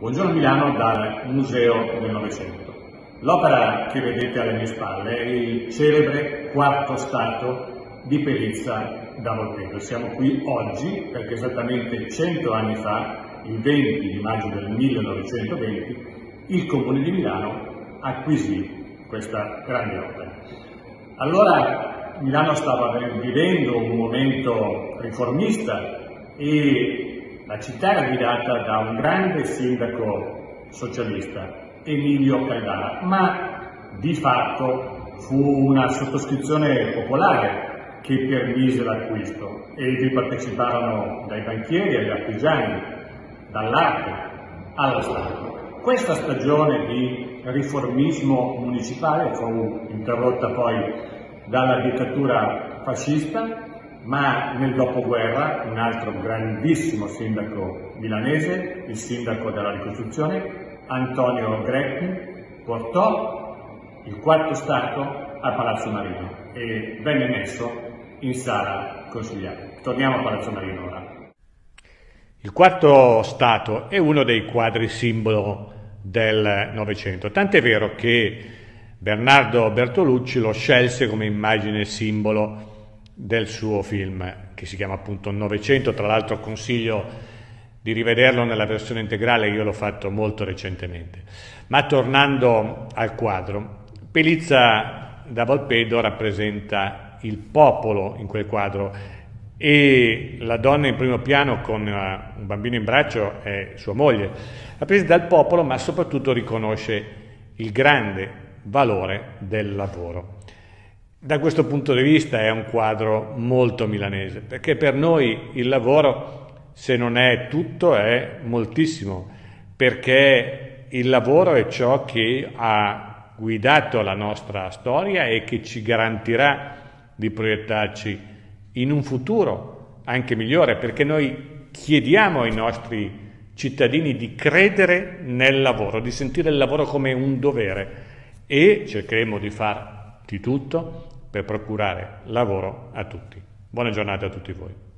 Buongiorno Milano dal Museo del Novecento. L'opera che vedete alle mie spalle è il celebre quarto stato di Pelizza da Volpedo. Siamo qui oggi perché esattamente 100 anni fa, il 20 di maggio del 1920, il Comune di Milano acquisì questa grande opera. Allora Milano stava vivendo un momento riformista e la città era guidata da un grande sindaco socialista, Emilio Caldara, ma di fatto fu una sottoscrizione popolare che permise l'acquisto e vi parteciparono dai banchieri agli artigiani, dall'arte allo Stato. Questa stagione di riformismo municipale fu interrotta poi dalla dittatura fascista ma nel dopoguerra un altro grandissimo sindaco milanese, il sindaco della ricostruzione, Antonio Gretti, portò il quarto Stato a Palazzo Marino e venne messo in sala consigliare. Torniamo a Palazzo Marino ora. Il quarto Stato è uno dei quadri simbolo del Novecento, tant'è vero che Bernardo Bertolucci lo scelse come immagine simbolo del suo film che si chiama appunto Novecento, tra l'altro consiglio di rivederlo nella versione integrale, io l'ho fatto molto recentemente. Ma tornando al quadro, Pelizza da Volpedo rappresenta il popolo in quel quadro e la donna in primo piano con uh, un bambino in braccio è sua moglie. Rappresenta il popolo ma soprattutto riconosce il grande valore del lavoro. Da questo punto di vista è un quadro molto milanese, perché per noi il lavoro, se non è tutto, è moltissimo, perché il lavoro è ciò che ha guidato la nostra storia e che ci garantirà di proiettarci in un futuro anche migliore, perché noi chiediamo ai nostri cittadini di credere nel lavoro, di sentire il lavoro come un dovere e cercheremo di far di tutto per procurare lavoro a tutti. Buona giornata a tutti voi.